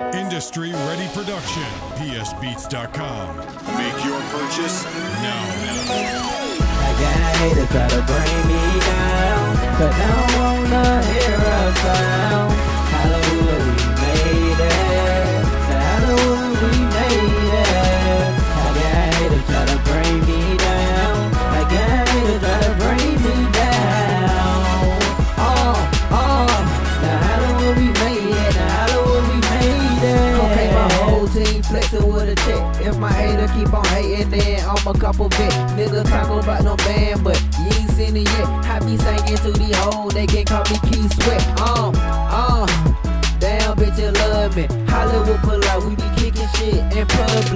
Industry ready production. PSBeats.com. Make your purchase now. I got haters try to bring me down, but I team flexing with a check. If my hater keep on hating, then I'm a couple bit. Nigga talk about no band, but you ain't seen it yet. I be singing to the hole, they can call me Keith Sweat. Um, um, damn bitch, you love me. Hollywood pull out, we be kicking shit in public.